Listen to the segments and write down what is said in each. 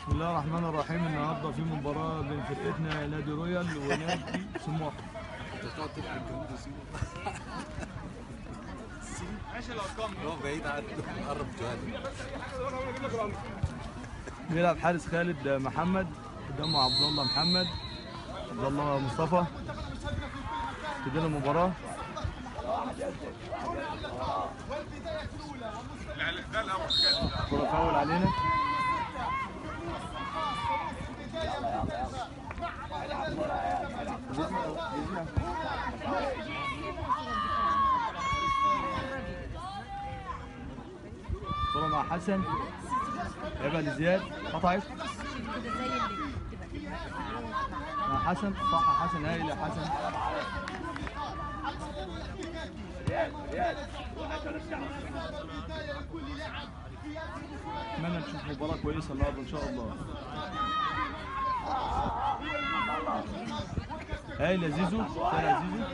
بسم الله الرحمن الرحيم. النهارده في مباراة بين فرقتنا نادي رويال ونادي سموحة. هو بعيد عنه قرب شوية بيلعب حارس خالد محمد قدامه عبد الله محمد عبد الله مصطفى. تبتدي المباراه كرة فاول علينا. كرة مع حسن لعبها لزياد قطعت مع حسن صح حسن هايل يا حسن. أتمنى نشوف مباراة كويسة النهارده إن شاء الله. هايل يا زيزو هايل يا زيزو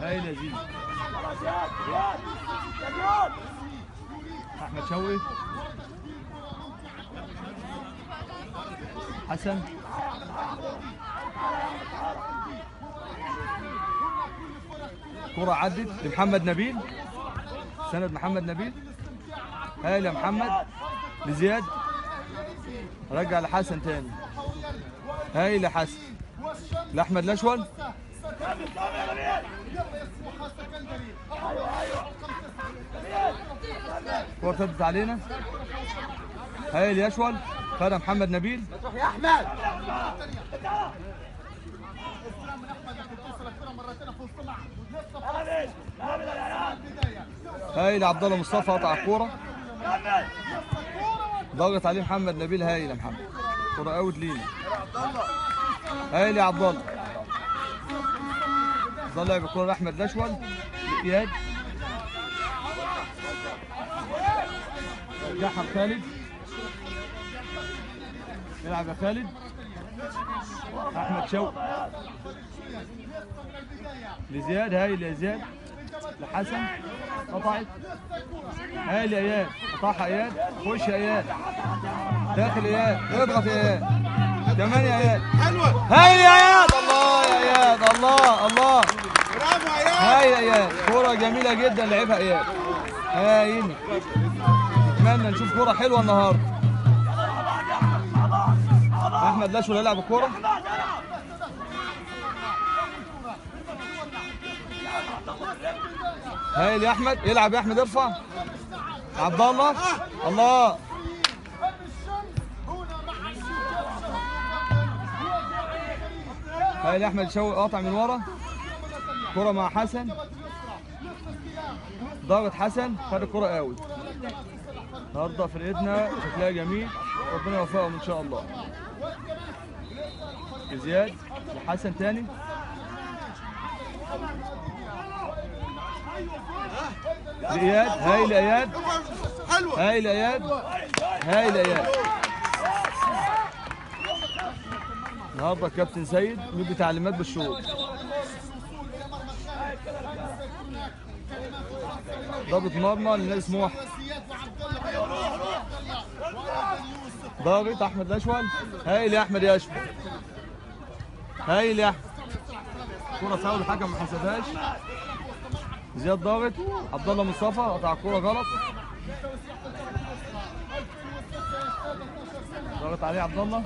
هايل يا زيزو أحمد شوقي. حسن. كرة عدت لمحمد نبيل. سند محمد نبيل. هايل يا محمد. لزياد رجع لحسن تاني. هايل يا حسن لأحمد الاشول كرة ثبت علينا. هايل يا اشول خدها محمد نبيل. هايل عبد الله مصطفى قطع الكورة. ضغط عليه محمد نبيل هايل يا محمد. كوره اوت لينا. هايل يا عبد الله. عبد الله الكوره لاحمد الأشول. لاياد رجعها خالد. يلعب يا خالد. أحمد شوقي. لزياد هايل يا زياد. لحسن. قطعت. هايل يا اياد قطعها اياد خش يا اياد داخل اياد اضغط يا اياد كمان يا اياد حلوة. هايل يا اياد الله يا اياد الله الله. برافو يا اياد هايل يا اياد كوره جميلة جدا لعبها اياد هايل. اتمنى نشوف كوره حلوة النهارده. أحمد لاشو يلعب الكوره هايل يا أحمد. يلعب يا أحمد ارفع. عبد الله. الله. هايل يا أحمد شوقي قاطع من ورا. كرة مع حسن. ضاغط حسن خد الكرة قوي النهارده فرقتنا شكلها جميل. ربنا يوفقهم إن شاء الله. زياد وحسن تاني. لإياد هايل يا اياد هايل يا اياد هايل يا اياد النهارده الكابتن سيد مدي تعليمات بالشروط ضابط مرمى لنادي سموحه ضابط أحمد الأشول. هايل يا أحمد يا أشول. هايل يا أحمد. كرة فاول الحكم ما حسبهاش. زياد ضاغط عبد الله مصطفى قطع الكرة غلط. ضغط عليه عبد الله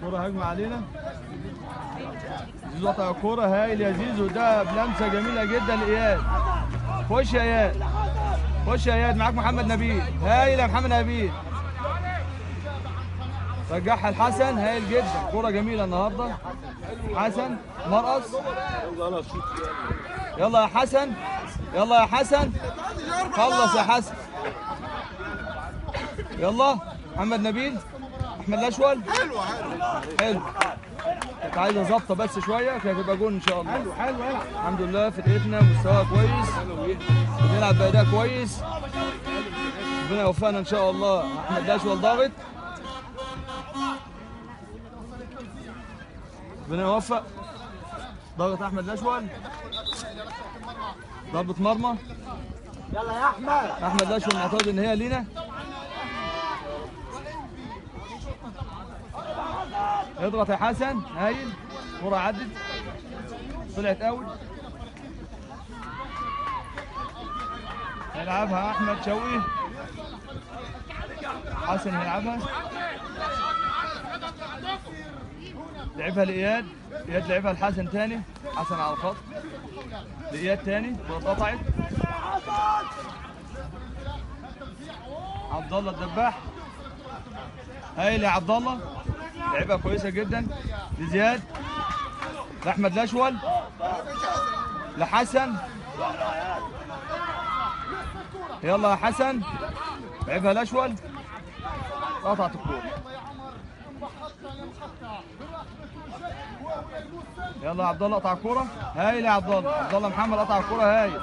كرة هجمة علينا. زيزو قطع الكرة هايل يا زيزو ده بلمسة جميلة جدا لإياد. خش يا إياد. خش يا إياد معاك محمد نبيل. هايل يا محمد نبيل. رجعها لحسن هايل جدا. كرة جميلة النهارده. حسن مرقص. يلا يا حسن يلا يا حسن. خلص يا حسن. يلا محمد نبيل احمد الأشول. حلوة حلو. كانت عايزة ظبطه بس شوية كانت هتبقى جول إن شاء الله. حلو حلو الحمد لله فرقتنا مستواها كويس. بنلعب بأداء كويس. ربنا يوفقنا إن شاء الله. أحمد الأشول ضاغط. ربنا يوفق. ضغط أحمد الأشول. ضربة مرمى. يلا يا أحمد. أحمد الأشول معتقد إن هي لينا. اضغط يا حسن. هايل. كرة عدت. طلعت اوت هيلعبها أحمد شوقي. حسن هيلعبها لعبها لإياد. إياد لعبها لحسن تاني. حسن على الخط. لإياد تاني. كرة اتقطعت. عبد الله الدباح. هايل يا عبد الله. لعبها كويسة جدا. لزياد. لأحمد الاشول لحسن. يلا يا حسن. لعبها الاشول قطعت الكورة. يلا يا عبد الله قطع الكوره هايل يا عبد الله. عبد الله محمد قطع الكوره هايل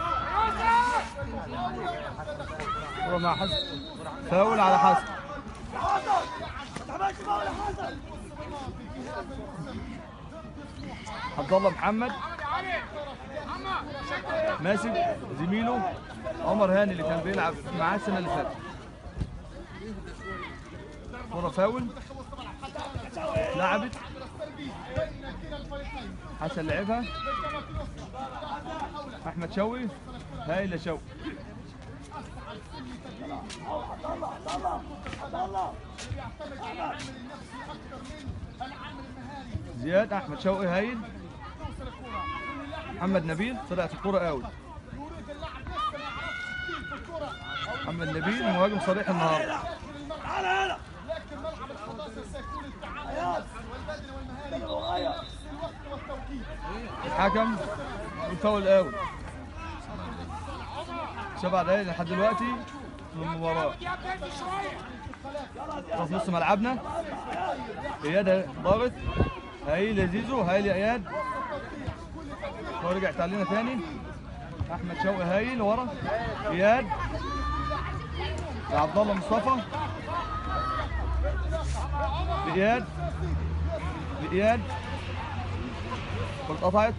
كوره مع حسن. فاول على حسن. عبد الله محمد. ماسك زميله. عمر هاني اللي كان بيلعب معاه السنة اللي فاتت. كرة فاول. لعبت. حسن لعبها. أحمد شوقي. هايل يا شوقي زياد أحمد شوقي هايل محمد نبيل طلعت الكرة out محمد نبيل مهاجم صريح النهارده. الحكم الفاول out سبع دقايق لحد دلوقتي في المباراة. في نص ملعبنا. إياد ضاغط هايل يا زيزو هايل يا إياد. هو رجعت علينا تاني. أحمد شوقي هايل ورا. إياد. لعبد الله مصطفى. لإياد. لإياد. كرة اتقطعت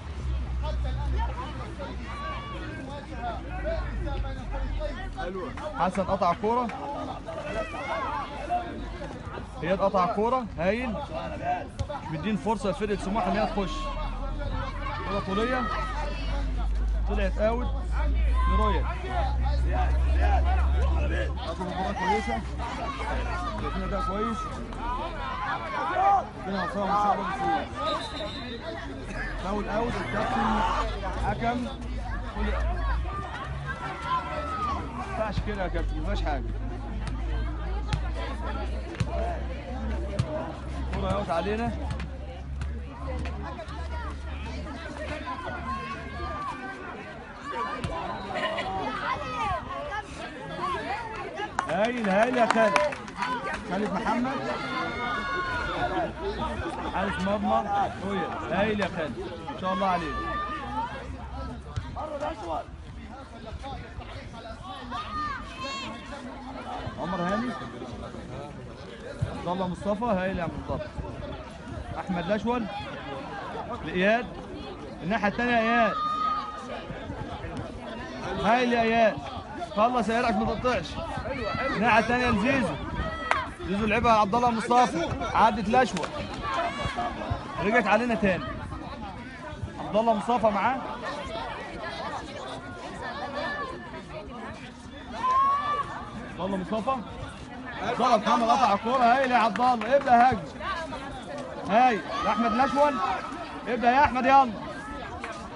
حسن قطع الكورة اياد قطع الكورة هايل. مدين فرصة لفرقة سموحة إن هي تخش. كرة طولية. طلعت out لرويال قدم مباراة كويسة. الاثنين ده كويس. ربنا يوفقهم ان شاء الله بسهولة فاول out الكابتن حكم. كل ما ينفعش كده يا كابتن ما فيهاش حاجة كرة اوت علينا هايل هايل يا خالد. خالد محمد. حارس مرمى رويال هايل يا خالد. إن شاء الله عليك. عمر هاني. عبد الله مصطفى. هايل يا مصطفى أحمد الأشول. لإياد. الناحية الثانية إياد. هايل يا إياد. خلص يا اياد عشان ما تقطعش؟ الناحيه الثانية لزيزو زيزو. لعبها عبد الله مصطفى عدت الاشول رجعت علينا تاني. عبد الله مصطفى معاه؟ عبد الله مصطفى؟ عبد الله محمد قطع الكورة. هايل يا عبد الله. ابدا هجم هايل لأحمد الاشول ابدا يا أحمد يلا.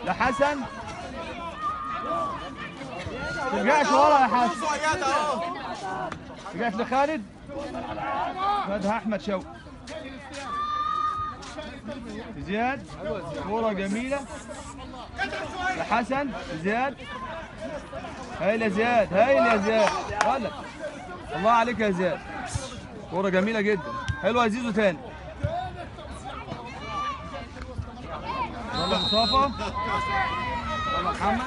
لحسن. ترجعش ورا يا حسن رجعت لخالد؟ خدها أحمد شوقي زياد كورة جميلة. لحسن زياد. هايل يا زياد هايل يا زياد. ولا الله عليك يا زياد. كورة جميلة جدا. حلوة يا زيزو تاني. يلا مصطفى. يلا محمد.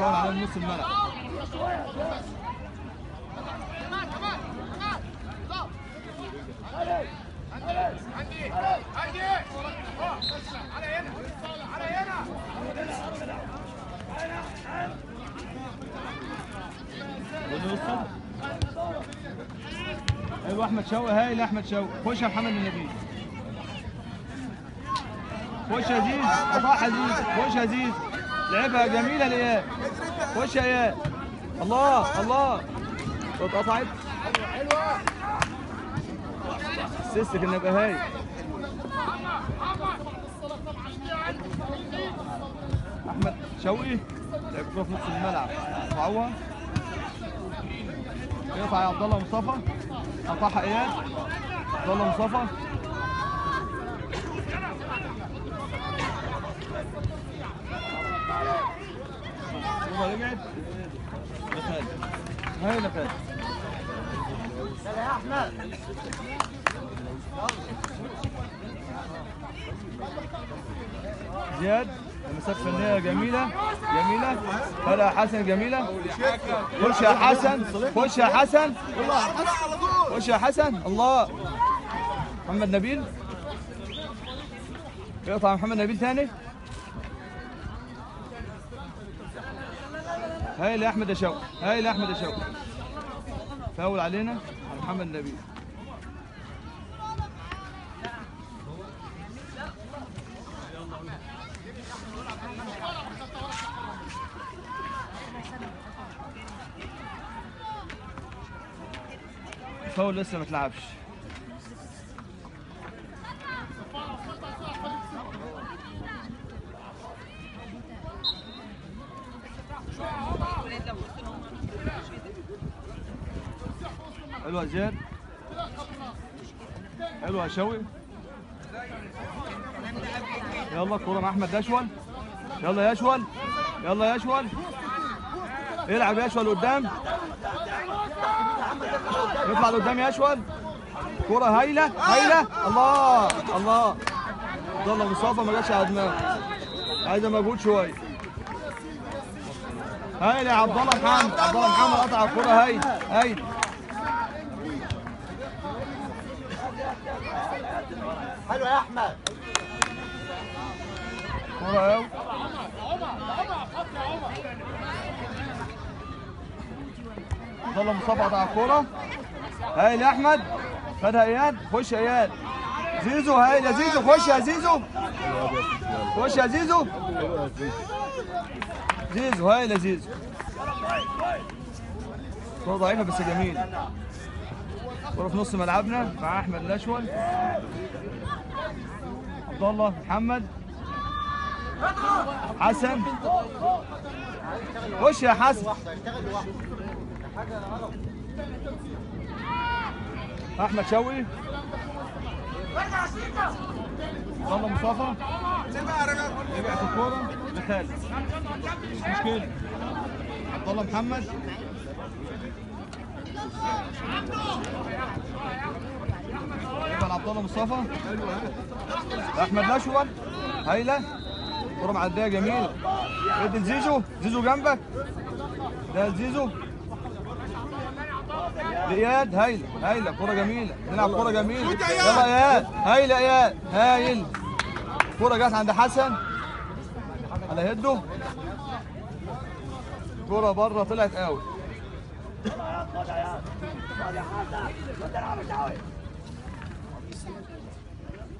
على نص الملعب أيوه أحمد شوقي هايل احمد شوقي. خش يا محمد النبيل خش يا زيز صح يا زيز خش يا زيز لعبها جميلة لاياد خش يا اياد الله الله. اتقطعت سيستك انه يبقى هايل أحمد شوقي لعب كورة في نص الملعب. قطعوها يقطع يا عبد الله مصطفى. قطعها إياد. عبد الله مصطفى. يا احمد زياد مسات فنية جميلة. جميلة فرقة حسن جميلة. خش يا حسن. خش يا حسن. خش يا حسن. الله. محمد نبيل. يقطع محمد نبيل تاني هاي لأحمد يا شوقي هاي لأحمد يا شوقي فاول علينا على محمد نبيل. فاول لسه ما تلعبش. حلوة يا زياد. حلوة يا شوقي يلا الكورة مع أحمد أشول. يلا يا أشول. يلا يا أشول. العب يا أشول قدام. يطلع لقدام يا أشول. كرة هايلة هايلة. الله الله. عبد الله مصطفى ما جاتش على دماغه. عايزة مجهود شوية هايلة يا عبد الله محمد. عبد الله محمد قطع الكرة هايل هايل حلو يا احمد كرة اهو الله مصطفى قطع الكرة هايل يا احمد خدها إياد خش يا إياد. زيزو هايل يا زيزو خش يا زيزو. خش يا زيزو. زيزو هايل يا زيزو. كرة ضعيفة بس جميل. كرة في نص ملعبنا مع أحمد الأشول. عبد الله محمد. حسن. خش يا حسن. أحمد شوقي. عبد الله مصطفى. رجعت الكورة. لخالد مش مشكلة. عبد الله محمد. يبقى عبد الله مصطفى. أحمد الاشول هايلة. كوره معدية جميلة. ادي لزيزو. زيزو جنبك. ده زيزو اياد هايلة هايلة كوره جميلة. نلعب كوره جميلة. يلا اياد هايلة اياد هايل. كوره جت عند حسن. على هده كوره بره طلعت أوت.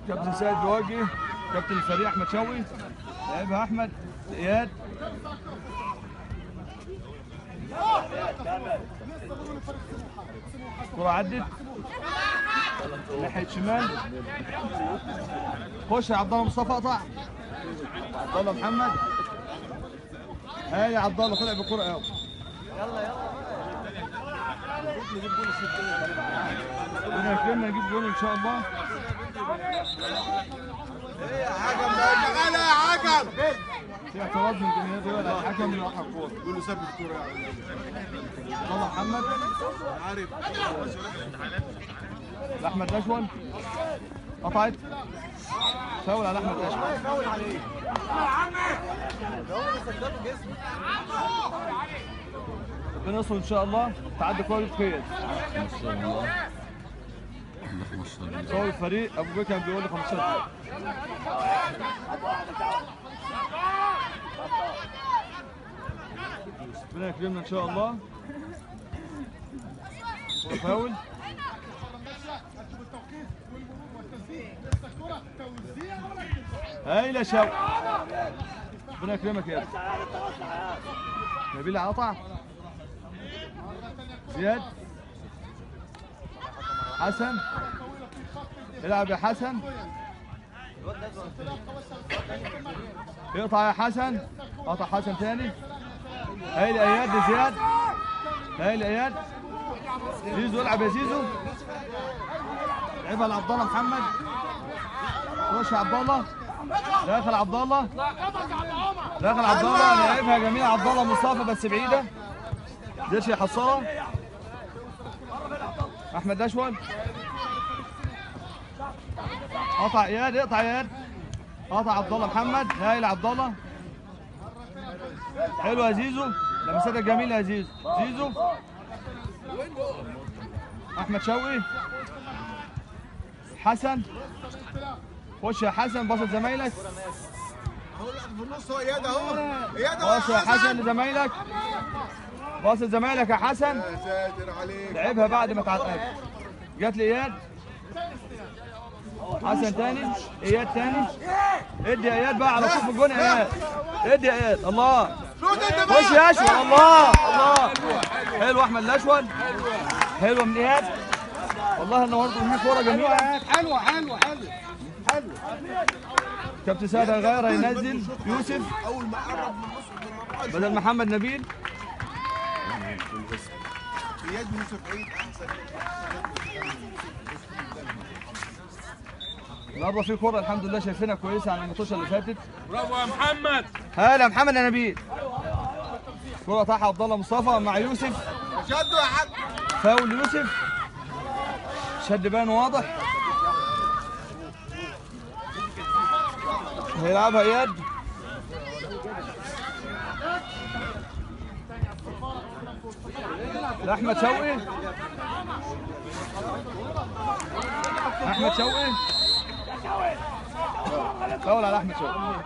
كابتن سيد بيوجه كابتن الفريق أحمد شوقي. لعبها أحمد اياد كرة عدت. ناحية شمال. خش يا عبد الله مصطفى قطع عبد الله محمد. هاي يا عبد الله طلع بالكرة قوي ربنا يكرمنا نجيب جول إن شاء الله. تعالى يا حكم. في اعتراض من جماهير الرياض على الحكم اللي راح الكوره قول له ثبت الكورة. عبد الله محمد. عارف. لأحمد اشول قطعت. فاول على أحمد اشول فاول عليه سدده جسمه ربنا يستر إن شاء الله. تعدي كويس خير صور الفريق. أبو بكر بيقول لي 15 دقيقه ربنا يكرمنا إن شاء الله. فاول هايلة شوقي ربنا يكرمك يا ابني نبيل عطا. زياد. حسن. العب يا حسن. اقطع يا حسن. قطع حسن تاني. هاي اياد لزياد هاي اياد زيزو العب يا زيزو. لعبها لعبد الله محمد. خش يا عبد الله. داخل عبد الله. داخل عبد الله. لعبها جميل عبد الله مصطفى بس بعيدة. قدرش يحصلها. أحمد أشول. قطع اياد اقطع اياد قطع عبد الله محمد. هايل عبد الله. حلو يا زيزو. لمستك جميله يا زيزو. زيزو. أحمد شوقي. حسن. خش يا حسن بصل زمايلك هو في النص هو اياد اهو بص يا حسن لزمايلك. بصل زمايلك يا حسن. لعبها بعد ما تعدى جات لي إياد. حسن تاني. إياد تاني. إدي يا إياد بقى على طول في الجون يا إياد. إدي يا إياد. الله. خش يا اشول الله. الله. حلو أحمد الاشول حلوة من إياد. والله النهارده في كورة جميلة. حلوة حلوة حلوة حلوة كابتن سعد هيغير هينزل يوسف. اول ما قرب من النص بدل محمد نبيل. اياد يوسف عيد أحسن. النهارده في كوره الحمد لله شايفينها كويسة عن الماتش اللي فاتت. برافو يا محمد. هلا محمد يا نبيل. كرة طاحة عبد الله مصطفى مع يوسف. شدوا يا حاج. فاول يوسف. شد بان واضح. هيلعبها إياد. لأحمد شوقي. أحمد شوقي. فاول على أحمد شوقي.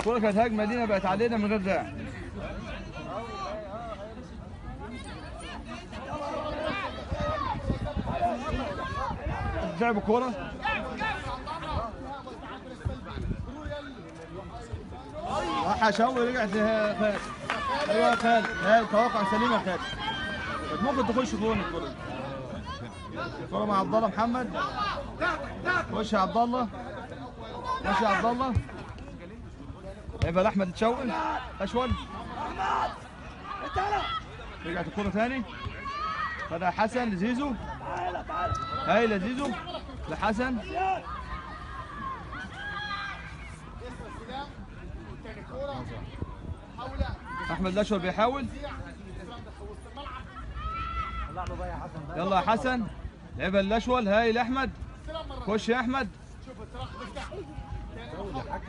الكرة كانت هجمة لينا بقت علينا من غير داعي. لعب الكرة راح شوقي رجعت لخالد أيوه خالد. توقع سليم يا خالد. ممكن تخش جون الكرة دي. الكرة مع عبد الله محمد. خش يا عبد الله. خش يا عبد الله. هيبقى لأحمد الشوقي أشول. رجعت الكرة تاني. خدها حسن لزيزو. هاي لزيزو. لحسن. أحمد الأشول بيحاول. يلا يا حسن. لعبها الأشول. هاي لأحمد. خش يا أحمد.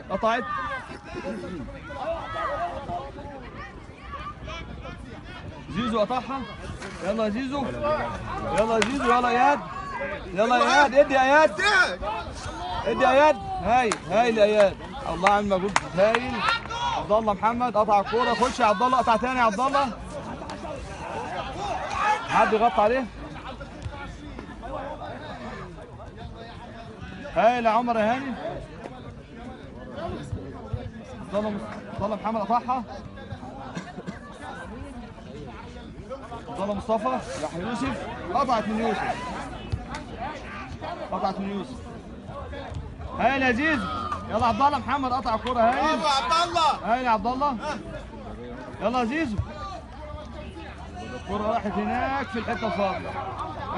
قطعت. زيزو قطعها. يلا يا زيزو. يلا زيزو. يلا يا إياد. يلا يا إياد. ادي يا إياد. ادي يا إياد. هاي. هاي يا إياد. الله عن مجهود هايل عبد الله محمد قطع الكورة. خش يا عبد الله. قطع تاني يا عبد الله. حد يغطي عليه؟ هايل يا عمر يا هاني. عبد الله محمد قطعها الله مصطفى. راح يوسف. قطعت من يوسف. قطعت من يوسف. هايل يا زيزو يلا عبد الله محمد قطع الكوره هايل عبد الله. هايل يا عبد الله. يلا يا زيزو الكرة راحت هناك في الحتة الفاضية.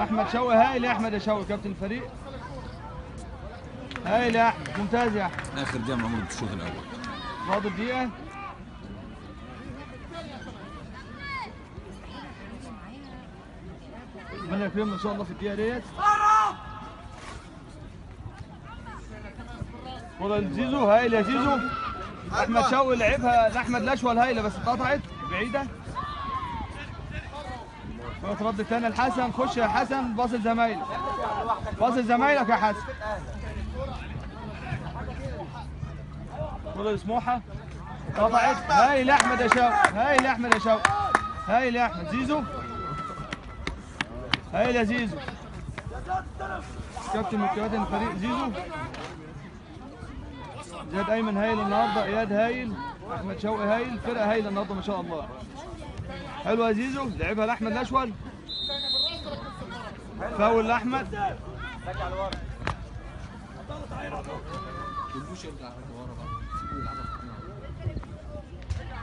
أحمد شوقي هايل يا أحمد يا شوقي كابتن الفريق. هايل يا أحمد ممتاز يا أحمد. آخر دقيقه من عمر الشوط الأول. فاضل دقيقة. ربنا يكرمنا إن شاء الله في الدقيقة ديت. كرة لزيزو هايل يا زيزو أحمد شوقي لعبها لأحمد الأشول هايلة بس اتقطعت بعيدة. ترد تاني لحسن. خش يا حسن. باص لزمايلك باص لزمايلك يا حسن. كرة سموحة. قطعت هاي لأحمد يا شوقي هاي لأحمد يا شوقي هاي لأحمد. زيزو. هاي يا زيزو. كابتن من كباتن الفريق زيزو. زياد أيمن هايل النهارده. إياد هايل. أحمد شوقي هايل. فرقة هايلة النهارده ما شاء الله. حلوة يا زيزو لعبها لأحمد الأشول. فاول لأحمد.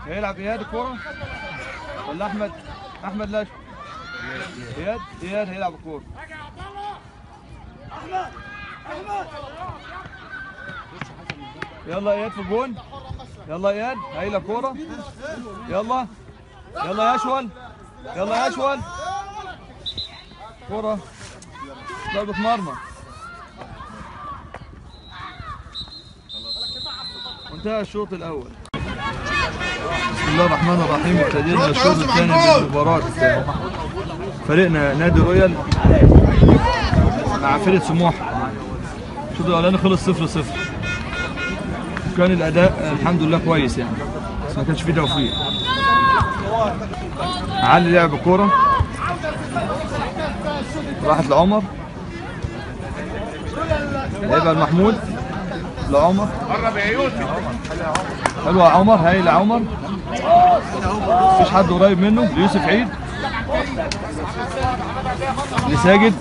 هيلعب إياد الكوره ولا أحمد احمد لاش إياد إياد هيلعب الكوره يلا إياد في الجون. يلا إياد هايله كورة. يلا. يلا يا اشول يلا يا اشول كورة. ضربة مرمى. وانتهى الشوط الأول. بسم الله الرحمن الرحيم. ابتدينا الشوط الثاني من مباراة فريقنا نادي رويال مع فرقة سموحة. الشوط الأولاني خلص 0 0 كان الأداء الحمد لله كويس يعني. بس ما كانش فيه توفيق. علي لعب الكورة راحت لعمر. لعبها لمحمود لعمر. قرب يا يوسف حلوة يا عمر. هاي لعمر. مفيش حد قريب منه. ليوسف عيد. لساجد.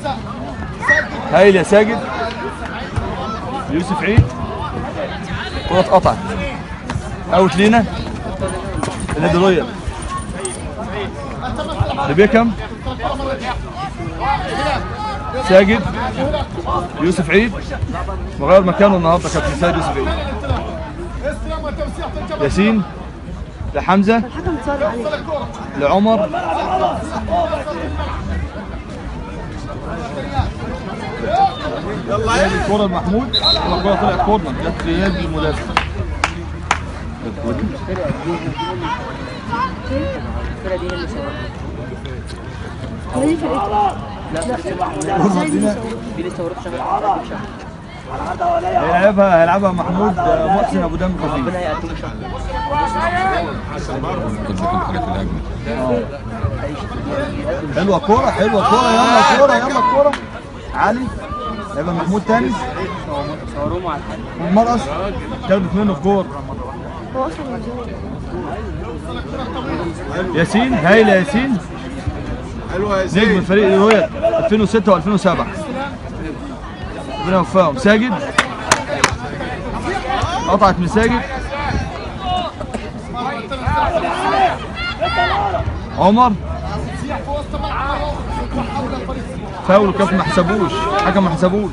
هايل يا ساجد يوسف عيد. كرة اتقطعت. out لينا. النادي رويال. لبيكم ساجد يوسف عيد مغير مكانه النهارده كابتن سيد يوسف عيد. ياسين لحمزة لعمر يلا الكرة لمحمود الكرة طلعت كورنر جت يد المدافع. دي لسه وراك شهر شهر هيلعبها هيلعبها محمود محسن ابو دم ربنا حلوة كورة حلوة كورة يلا كورة يلا كورة. علي هيبقى محمود تاني. صوروه مع الحاج المرقص كلبت منه أصلا مجنون ياسين هايل يا ياسين. نجم فريق رويال 2006 و2007 ربنا يوفقهم. ساجد؟ قطعت من ساجد. عمر؟ فاول الكابتن ما حسبوش. الحكم ما حسبوش.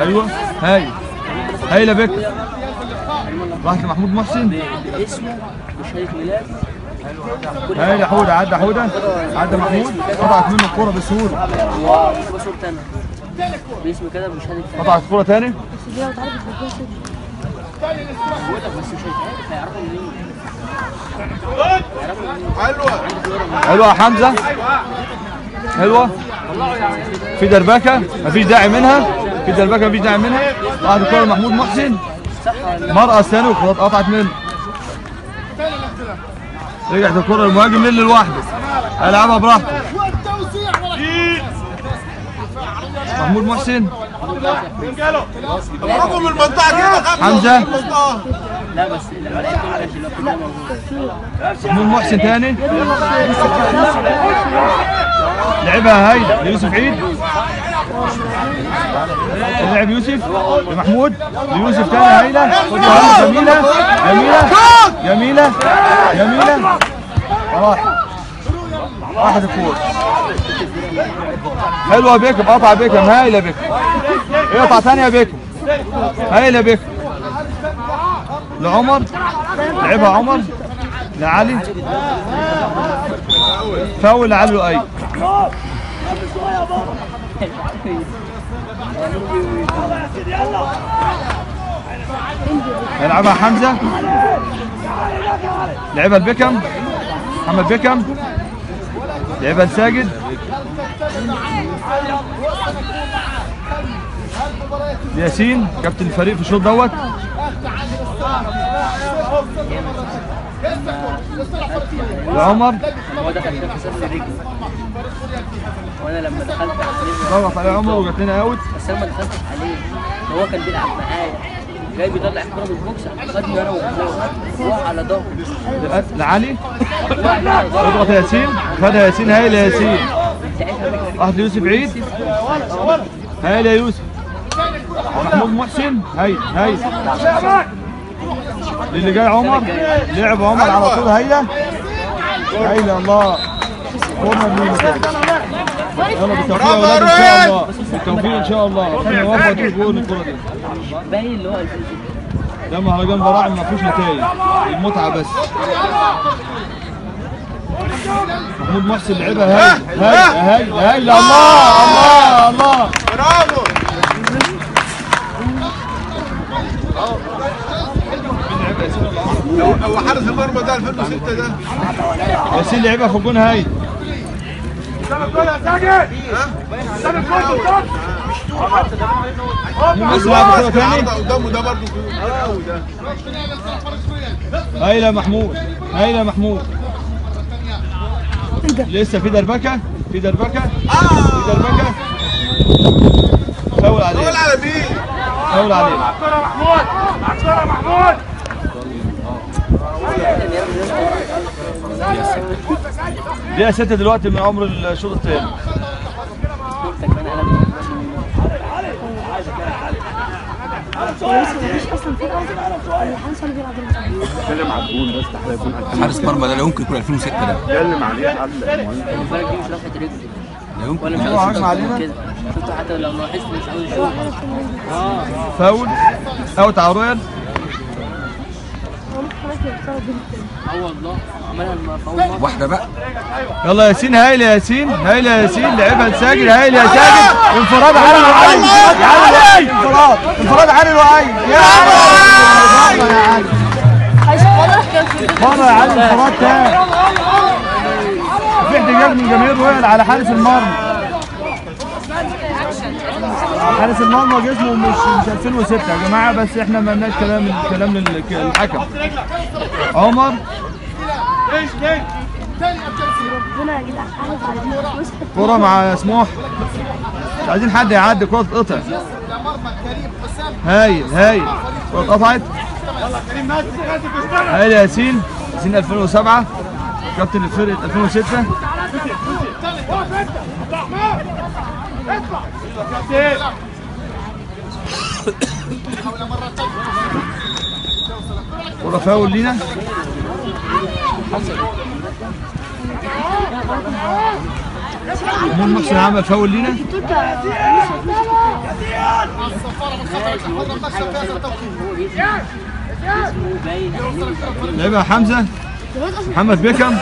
أيوه. هاي. هايله بكر راحت لمحمود محسن. اسمه وشهاده ميلاد. هاي حودة عدى حودة؟ عدى محمود؟ قطعت منه الكوره بسهولة. ومكتوبه صورتي أنا باسم كده قطعت الكوره تاني؟ حلوة. حلوة يا حمزة؟ حلوة؟ في دربكة؟ مفيش داعي منها؟ في دربكة مفيش داعي منها؟ قطعت الكوره لمحمود محسن؟ مرقص ثاني وقطعت منه. رجعت الكوره للمهاجم للي لوحده. هيلعبها براحته. محمود محسن. المنطقة كده حمزة. لا بس محمود محسن تاني. لعبها هاي ليوسف عيد. لعب يوسف لمحمود ليوسف تاني هايلة جميلة جميلة جميلة جميلة. راحت راحت الكوره حلوة بيكم قطع بيكم هايلة بيكم. اقطع ثانية بيكم. هايلة بيكم. لعمر لعبها عمر لعلي. فاول لعلي لؤي هيلعبها حمزة. لعبها البيكم محمد بيكم لعبها لساجد ياسين كابتن الفريق في الشوط دوت. لعمر هو دخل كده في سف رجلي وأنا لما دخلت عليه ضغط على عمر وجات لنا أوت. بس أنا ما دخلتش عليه. هو كان بيلعب معايا. جاي بيطلع الكوره من البوكس خدني أنا وهو. على ظهره لعلي. اضغط ياسين. خدها ياسين هايل يا ياسين راحت ليوسف عيد. هايل يا يوسف محمود محسن. هايل هايل اللي جاي عمر. لعب عمر على طول هيا. هايل الله كورنر مين يلا بالتوفيق يا إن شاء الله. بالتوفيق ان شاء الله خلينا نوفق جول الكوره دي. باين اللي هو ده مهرجان براعم ما فيهوش نتائج. المتعة بس. محمود محسن لعبها. هايل هايل هايل هايل الله الله الله. برافو. هو حارس المرمى ده 2006 ده. ياسين لعبها في الجون هايل محمود لعب كوره تاني النهارده قدامه ده برضه هايل يا محمود هايل يا محمود. لسه في دربكة؟ في دربكة؟ في دربكة؟ فاول عليه قول على مين؟ فاول عليه دقيقة ستة دلوقتي من عمر الشوط الثاني؟ حارس مرمى ده لا يمكن يكون 2006 ده. رافعه رجلي لا يمكن ولا مش هو عاوز هجم علينا؟ حتى لو لاحظت مش عاوز يشوف فاول اوت على رويال آه والله عملها الم- في اول مره واحدة بقى. يلا ياسين هايل يا ياسين هايل يا ياسين لعبها لساجد هايل يا ساجد. انفراد علي وعين يا علي انفراد انفراد علي وعين يا علي. يا علي بره يا علي انفراد تاني. في احتجاج من جماهير رويال على حارس المرمى. حارس المرمى جسمه مش مش 2006 يا جماعة بس إحنا ما لناش كلام كلام لل- الحكم عمر؟ كرة مع سموح. مش عايزين حد يعدي كرة تتقطع هايل هايل. كرة اتقطعت هايل يا ياسين. ياسين 2007 كابتن الفرقة 2006 كرة فاول لينا. محمود محسن عمل فاول لينا. لعبها حمزة. محمد بيكم.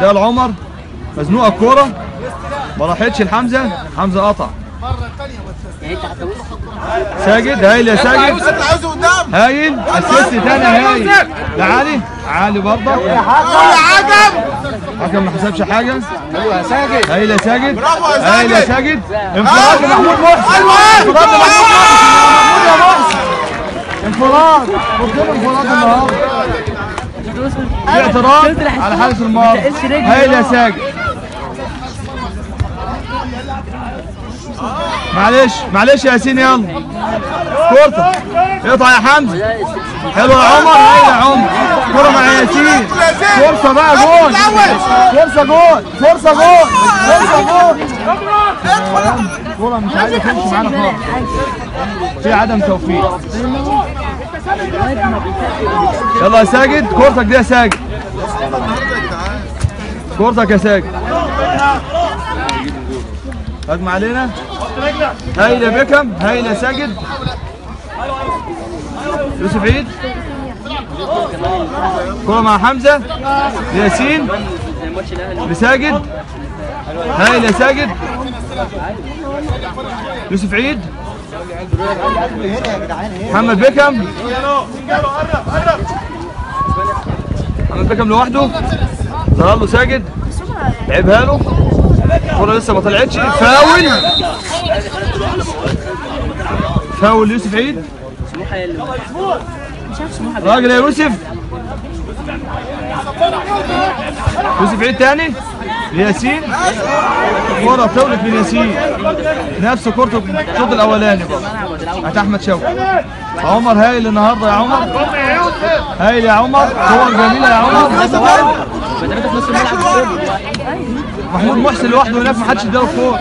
ده العمر. مزنوقة الكوره ما راحتش لحمزه حمزة قطع. ساجد؟ هايل يا ساجد. قدام. هايل. أسيست تاني هايل. ده علي علي برضه. يا عجب. حكم ما حسبش حاجة. أيوه يا ساجد. هايل يا ساجد. برافو يا هايل يا ساجد. انفراد لمحمود محسن أيوة. انفراد محمود يا محسن انفراد له انفراد النهارده اعتراض على حارس المرمى. هايل يا ساجد. معلش معلش يا ياسين يلا كورته اقطع يا حمزة. حلو يا عمر يا عمر. كورة مع ياسين. فرصة بقى جول. فرصة جول. فرصة جول. فرصة جول. كورة مش عايزة تمشي معانا خالص. في عدم توفيق. يلا يا ساجد. كورتك دي يا ساجد. كورتك يا ساجد. هجم علينا. هايل يا بيكم هايل يا ساجد. يوسف عيد. كرة مع حمزة. ياسين. لساجد. هايل يا ساجد. يوسف عيد. محمد بيكم محمد بيكم لوحده. ظهر له ساجد. لعبها له. الكرة لسه ما طلعتش. فاول. فاول يوسف عيد. راجل يا يوسف. يوسف عيد تاني. لياسين كرة طولت من ياسين نفس كرة الشوط الأولاني بتاعت أحمد شوقي. عمر هايل النهارده يا عمر. هايل يا عمر. كور جميلة يا عمر. محمود محسن لوحده هناك محدش اداله الكورة.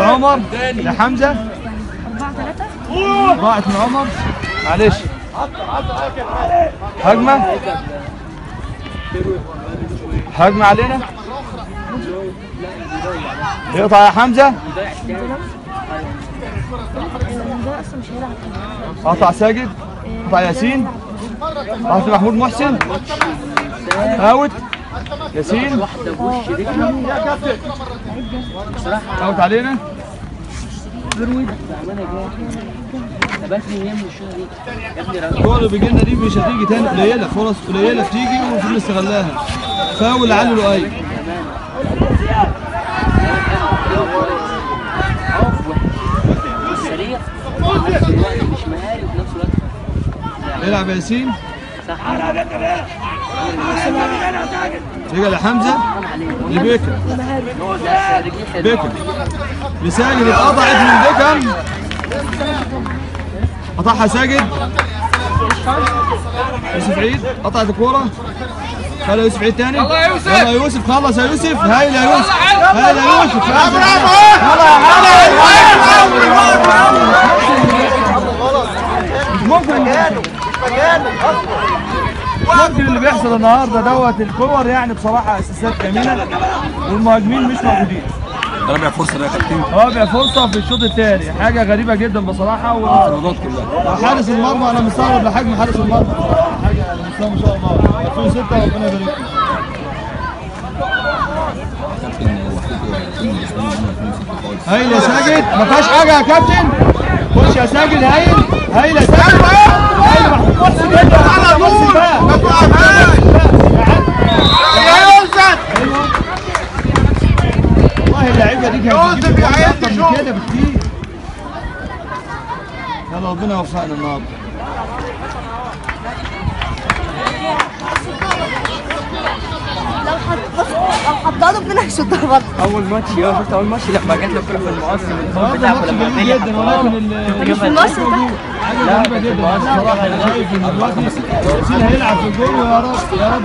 عمر أربعة ثلاثة ضاعت من عمر. معلش. هجمة. هجمة علينا. يقطع يا هيلعب قطع ساجد. قطع ياسين. قطع محمود محسن. آوت. ياسين؟ واحدة بوش رجله أوت علينا. برويد جامد من الشغل دي يا ابني راجل الكورة اللي بيجي لنا دي مش هتيجي تاني قليلة فرص قليلة بتيجي ومفروض نستغلها فاول علي لؤي. سريع وفي نفس الوقت مش مهاري وفي نفس الوقت يلعب ياسين. صح رجع لحمزة لا رجليه حلوة بيكر. لساجد اتقطعت من بيكم قطعها ساجد يوسف عيد. قطعت الكورة. خلى يوسف عيد تاني. يوسف. يلا يوسف خلص يا يوسف. هايل يا يوسف. هايل يا يوسف. برافو ممكن. ممكن اللي بيحصل النهارده دوت الكور يعني بصراحة اساسات جميلة والمهاجمين مش موجودين. رابع فرصة ده يا كابتن. رابع فرصة في الشوط الثاني حاجة غريبة جدا بصراحة و... كلها. وحارس المرمى أنا مستغرب لحجم حارس المرمى. حاجة يعني ما شاء الله. 2006 ربنا يبارك هايل يا ساجد ما فيهاش حاجة يا كابتن؟ خش يا ساجد هايل هايل يا ساجد. هايل محمود محسن يلا محمود محسن بقى والله اللعيبة دي كانت من كده بكتير. يلا ربنا يوفقنا النهارده. لو حط بص لو حطها منك شطها برضه أول ماتش يا شفت أول ماتش لما جات له كرة في المقص من النهارده بتاعه لما جدا. ولكن ال- في ده حاجة غريبه جدا بصراحه أنا شايف ان دلوقتي ياسين هيلعب في الجول ويا رب يا رب.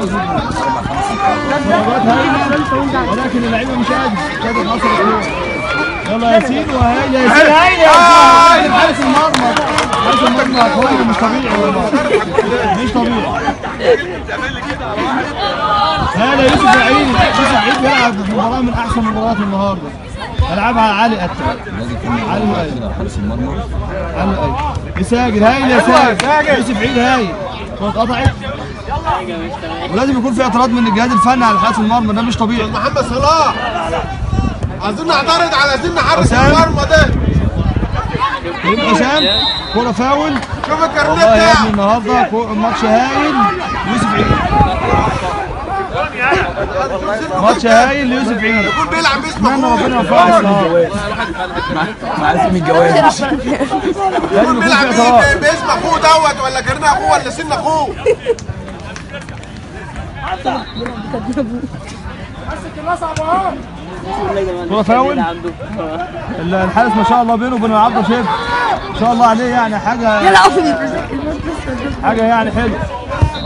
ضربات هايله ولكن اللعيبة مش قادرة. مش قادرة. الجول يلا يا ياسين وهايل يا ياسين هايل يا ياسين حارس المرمى حارس المرمى قوي مش طبيعي والله مش طبيعي هلا يوسف عيد يوسف عيد بيلعب مباراه من احسن مباريات النهارده العبها علي يكون علي على حارس المرمى علي وائل يساجد هايل يا ساجد يوسف عيد كرة اتقطعت ولازم يكون في اعتراض من الجهاز الفني على حارس المرمى ده مش طبيعي محمد صلاح عايزين نعترض على سن حارس. المرمى ده كريم حسام كرة فاول. شوف الكارنيه والله يا ابني بتاعه النهارده ماتش هايل. يوسف عيد. ماتش هايل ليوسف عيد. يكون بيلعب باسم اتمنى اخوه ربنا يوفقنا النهارده مع اسم الجواز. يكون بيلعب باسم اخوه دوت ولا كارنيه اخوه ولا سن اخوه. كرة فاول عنده ال- الحارس ما شاء الله بينه وبين عبده شيف ما شاء الله عليه يعني حاجة حاجة يعني حلوة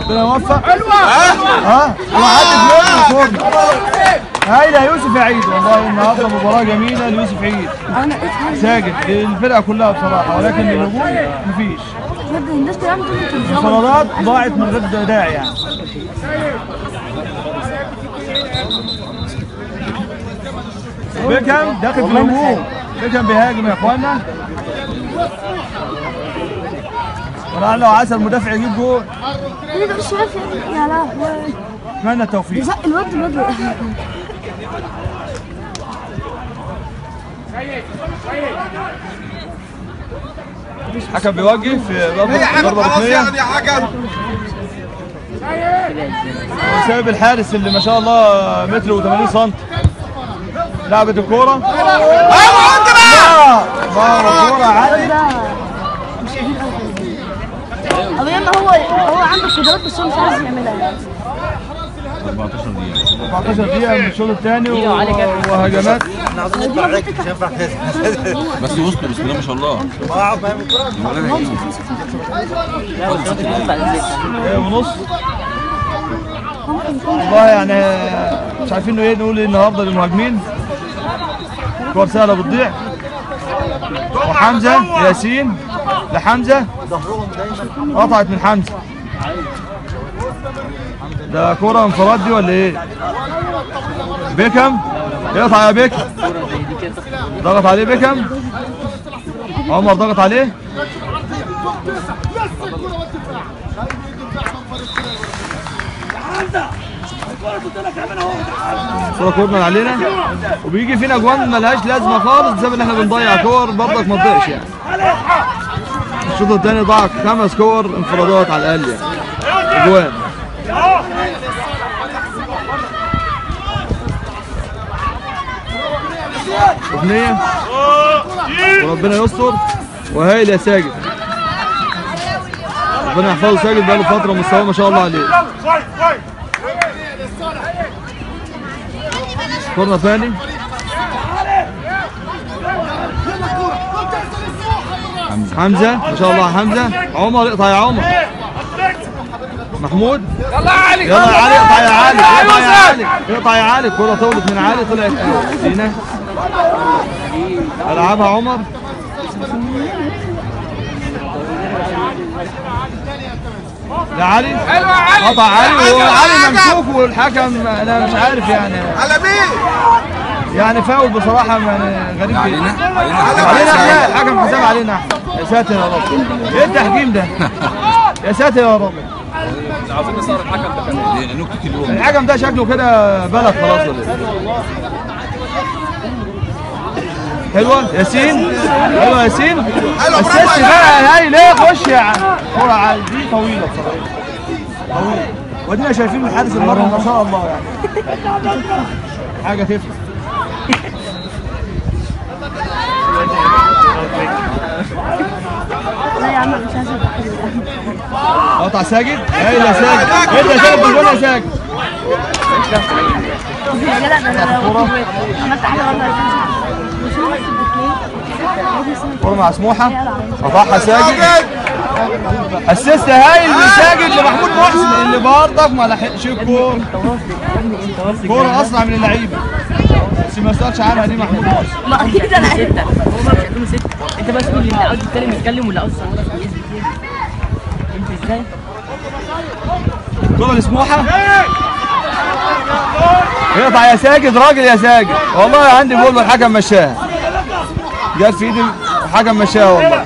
ربنا يوفق. حلوة. ها؟ وعدت لنا الفرن هايل يا يوسف يا عيد والله النهارده مباراة جميلة ليوسف عيد. اسمع ساجد الفرقه كلها بصراحة ولكن الهجوم مفيش. انت مش انفرادات ضاعت من غير داعي يعني. بيكهام داخل في الهجوم بيكهام بيهاجم يا اخوانا ولعله عسى المدافع يجيب جول ده مش عارف يا لهوي أتمنى التوفيق. زق الواد الواد. حكم بيوجه في ضربة ركنية. يا حكم. وسايب الحارس اللي ما شاء الله متر و80 سم لعبت الكورة؟ لا بره الكوره عالي أو ياما هو هو عنده قدرات بس هو مش عايز يعملها يعني 14 دقيقة 14 دقيقه من الشوط الثاني وهجمات. إحنا عاوزين نطلع رجل مش هينفع كده بس وسطه بسم الله ما شاء الله. إيه ونص. والله يعني مش عارفين إيه نقول إيه النهارده للمهاجمين. كور سهلة بتضيع. وحمزة ياسين. لحمزة. قطعت من حمزة. ده كرة انفراد دي ولا إيه؟ بيكم يقطع يا بيكم ضغط عليه بيكم عمر ضغط عليه؟ صورة corner علينا؟ وبيجي فينا جوان ملهاش لازمة خالص بسبب إن إحنا بنضيع كور برضك ما تضيعش يعني. الشوط الثاني ضاع خمس كور انفرادات على الأقل يعني. جوان. ركنيه وربنا يستر. وهايل يا ساجد. ربنا يحفظه ساجد بقاله فترة مستواه ما شاء الله عليه. كورنر ثاني حمزة ما شاء الله حمزة. عمر إقطع يا عمر. محمود؟ يلا يا علي. يلا يا علي إقطع يا علي إقطع يا علي. إقطع يا علي. الكره طولت من علي طلعت. سينا ألعبها عمر. لعلي قطع علي وعلي ممسوك والحكم أنا مش عارف يعني. على مين؟ يعني فاول بصراحة يعني غريب علينا جدا. علينا. علينا إحنا الحكم حساب علينا. إحنا يا ساتر يا رب. إيه التحكيم ده؟ يا ساتر يا رب. دي نكتة اليوم. الحكم ده شكله كده بلد خلاص. حلوة؟ ياسين؟ حلوة ياسين؟ اسيست بقى هاي ليه خش يا عم؟ كوره عالي دي طويله بصراحه طويله ودينا شايفين الحارس المره ما شاء الله يعني حاجة تفرق لا يا عم مش عايز أبقى قطع ساجد هايل يا ساجد انت يا ساجد بالجول يا ساجد لا لا ده أنا عملت حاجة بس الاثنين كوره مع سموحه قطعها ساجد اسيست هايل من ساجد لمحمود محسن اللي برضك ما لحقش الكورة؟ كورة اسرع من اللعيبة. بس ما سألش عنها دي محمود محسن. ما أكيد أنا عارف ستة هو بقى مش 2006 أنت بس تقول لي اللي عاوز يتكلم يتكلم واللي عاوز أنت إزاي؟ كوره لسموحه يقطع يا ساجد راجل يا ساجد. والله عندي جول والحكم مشاها جت في إيدي الحكم مشاها والله.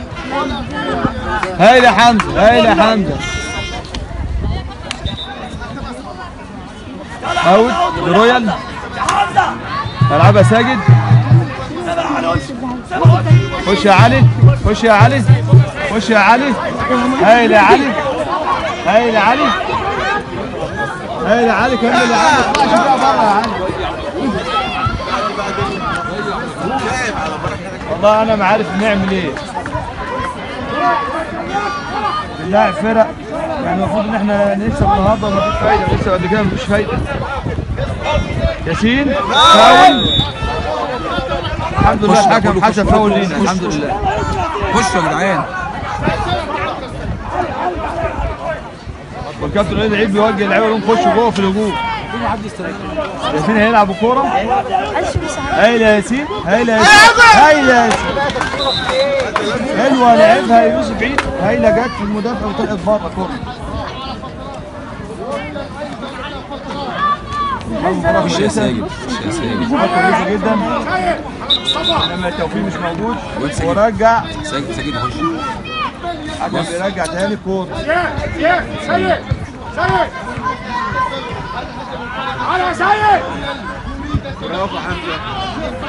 هايل يا حمزه هايل يا حمزه أوت لرويال ألعبها ساجد. خش يا علي خش يا علي خش يا علي. هايل يا علي هايل يا علي. هايل يا علي كمل يا علي. بره يا علي والله أنا ما عارف نعمل إيه. بنلاعب فرق. يعني المفروض إن إحنا نكسب النهارده مفيش فايدة. نكسب قبل كده مفيش فايدة. ياسين فاول. الحمد لله الحكم حسب خش، فاول لينا. الحمد. لله. خشوا يا جدعان. والكابتن العيد بيوجه اللعيبة لهم خشوا جوه في الهجوم. ياسين هيلعب الكوره هايل يا ياسين هايل يا ياسين هايل يا ياسين. حلوة لعبها يوسف عيد. هايله جت في المدافع وطلعت بره كورة. خش يا ساجد خش يا ساجد. كويسة جدا. لما التوفيق مش موجود. ورجع. ساجد ساجد خش حكم بيرجع تاني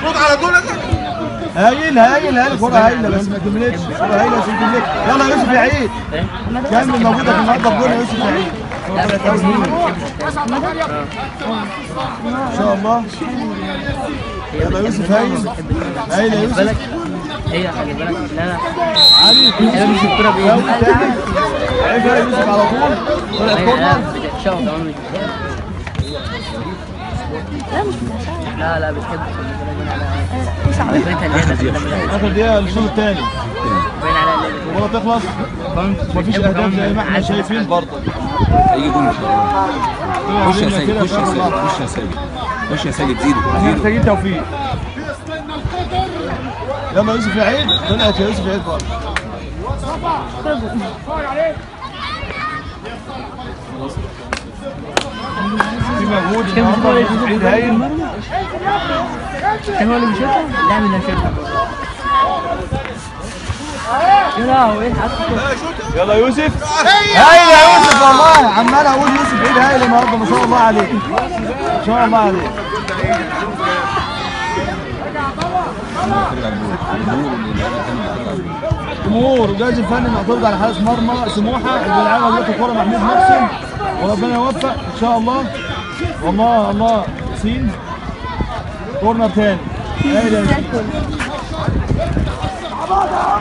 خد على طول هايل هايل هايل. كرة هايلة بس ما كملتش كرة هايلة عشان كملت يلا يا يوسف يا عيد. كمل موجودة في النهارده في جول يا يوسف يا عيد. بس إن شاء الله. يلا يا يوسف هايل. هايل يا يوسف. هي خلي بالك لا لا علي هي مش الكوره عيب يا يوسف. على طول. طلعت كورنر. بتحب لا لا بتحب اخر دقيقة للشوط الثاني باين عليها الكورة تخلص مفيش اهداف زي ما إحنا شايفين برضه هيجي الله خش يا سيد خش يا سيد خش يا سيد خش يا سيد زيدو إحنا زيدو محتاجين توفيق يلا يوسف عيد طلعت يا يوسف عيد برضه في هايل كان هو اللي؟ لا من يا لهوي يلا يوسف. هايل يا يوسف والله. عمال أقول يوسف عيد هايل النهارده ما شاء الله عليك. ما شاء الله عليك. لعبها جمهور وجهاز الفني معترض على حارس مرمى. سموحة اللي بيلعبها دلوقتي كوره محمود محسن. وربنا يوفق إن شاء الله. والله الله سين كورنر تاني هايل يا ياسين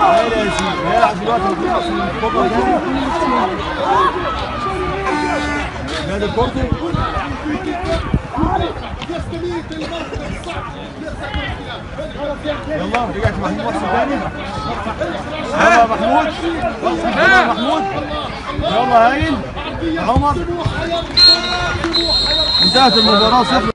هايل يا ياسين هيلعب دلوقتي كورنر تاني يلا رجعت محمود يلا محمود يلا هايل عمر انتهت المباراة صفر.